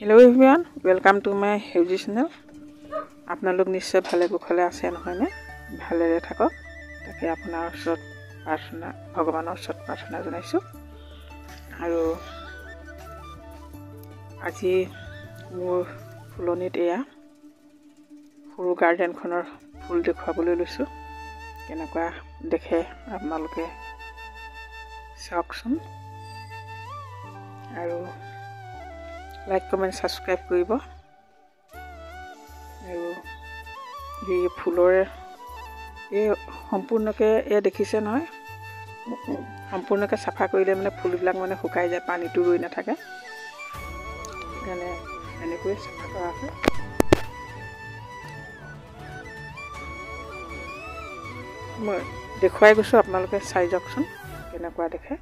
Hello' everyone welcome to my Seuji channel আপোনালোক নিশ্চয় ভালে কুশলে আছে নহয়নে ভালেৰে থাকক তাকে আপোনাৰ ওচৰত প্ৰাৰ্থনা ভগৱানৰ ওচৰত প্ৰাৰ্থনা জনাইছোঁ আৰু আজি মোৰ ফুলনিত এয়া সৰু গাৰ্ডেনখনৰ ফুল দেখুৱাবলৈ লৈছোঁ কেনেকুৱা দেখে আপোনালোকে চাওকচোন আৰু লাইক কমেণ্ট ছাবস্ক্ৰাইব কৰিব আৰু এই ফুলৰে এই সম্পূৰ্ণকৈ এয়া দেখিছে নহয়। সম্পূৰ্ণকৈ চাফা কৰিলে মানে ফুলবিলাক মানে শুকাই যায় পানীটো ৰৈ নাথাকে। সেইকাৰণে এনেকৈয়ে চাফা কৰা হয়। মই দেখুৱাই গৈছোঁ আপোনালোকে চাই যাওকচোন কেনেকুৱা দেখে।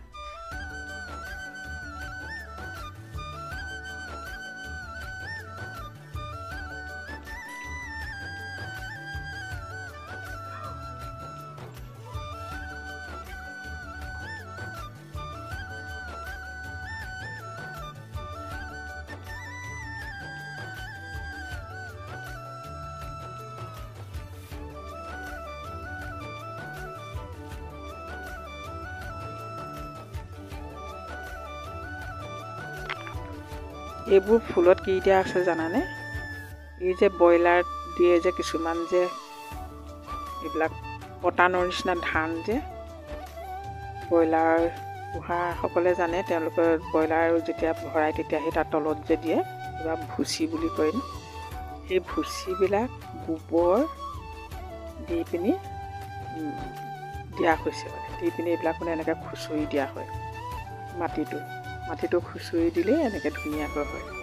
এইবোৰ ফুলত কি দিয়া আছে জানানে? এই যে ব্ৰইলাৰ দিয়ে যে কিছুমান যে এইবিলাক পতানৰ নিচিনা ধান যে ব্ৰইলাৰ পোহাসকলে জানে তেওঁলোকে ব্ৰইলাৰ যেতিয়া ভৰাই তেতিয়া সেই তাৰ তলত যে দিয়ে কিবা ভুচি বুলি কয় সেই ভুচিবিলাক গোবৰ দি পিনি দিয়া হৈছে মানে। দি পিনি এইবিলাক মানে এনেকৈ খুচৰি দিয়া হয় মাটিটো। মাটিটো খুচৰি দিলেই এনেকৈ ধুনীয়াকৈ হয়।